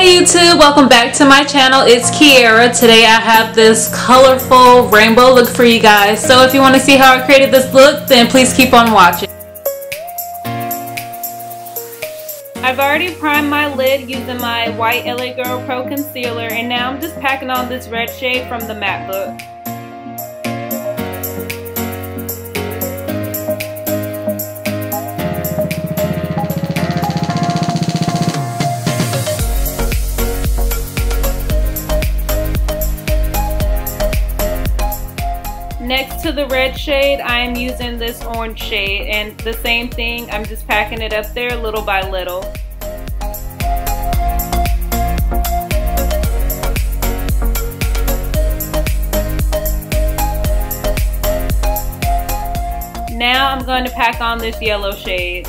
Hi YouTube, welcome back to my channel. It's Kiera. Today I have this colorful rainbow look for you guys. So if you want to see how I created this look, then please keep on watching. I've already primed my lid using my white LA Girl Pro Concealer and now I'm just packing on this red shade from the matte. Next to the red shade, I am using this orange shade and the same thing, I'm just packing it up there little by little. Now I'm going to pack on this yellow shade.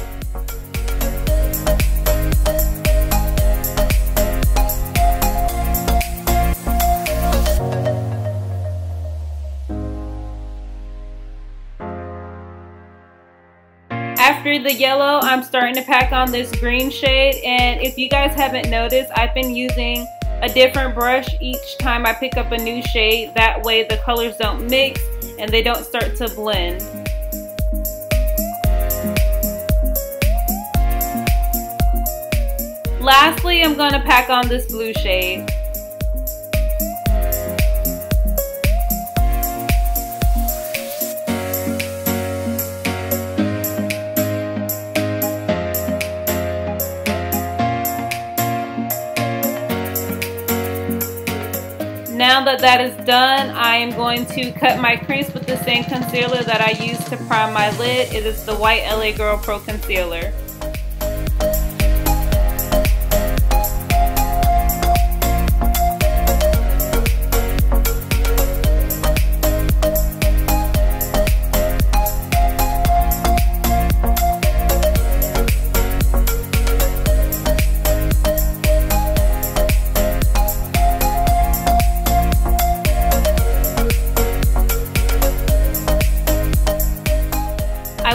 After the yellow, I'm starting to pack on this green shade. And if you guys haven't noticed, I've been using a different brush each time I pick up a new shade. That way the colors don't mix and they don't start to blend. Lastly, I'm going to pack on this blue shade. Now that that is done, I am going to cut my crease with the same concealer that I used to prime my lid. It is the White LA Girl Pro Concealer.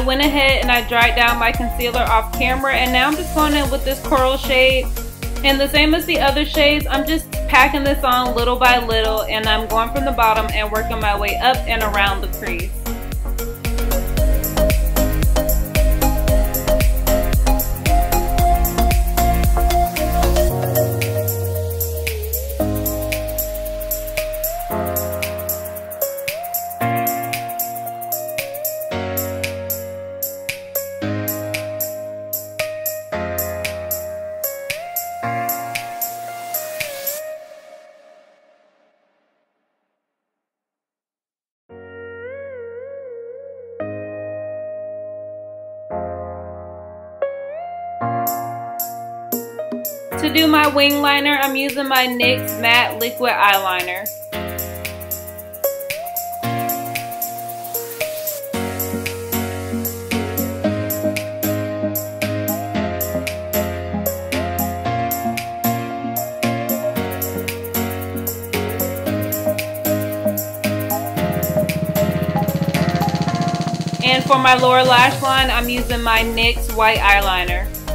Went ahead and I dried down my concealer off camera and now I'm just going in with this coral shade and the same as the other shades I'm just packing this on little by little and I'm going from the bottom and working my way up and around the crease. To do my wing liner, I'm using my NYX Matte Liquid Eyeliner. And for my lower lash line, I'm using my NYX White Eyeliner.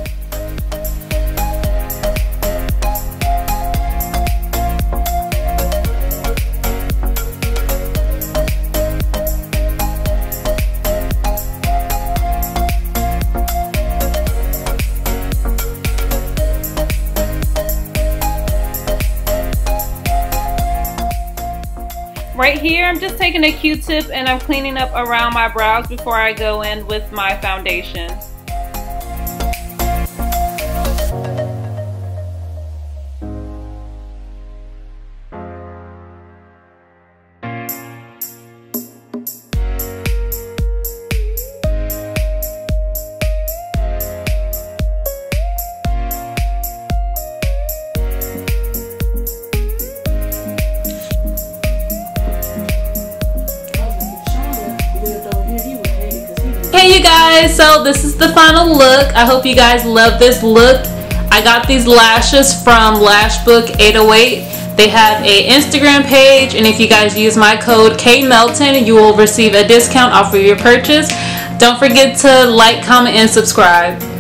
Right here, I'm just taking a Q-tip and I'm cleaning up around my brows before I go in with my foundation. You guys, so this is the final look. I hope you guys love this look. I got these lashes from Lashbook 808. They have a Instagram page and if you guys use my code KMelton, you will receive a discount off of your purchase. Don't forget to like, comment, and subscribe.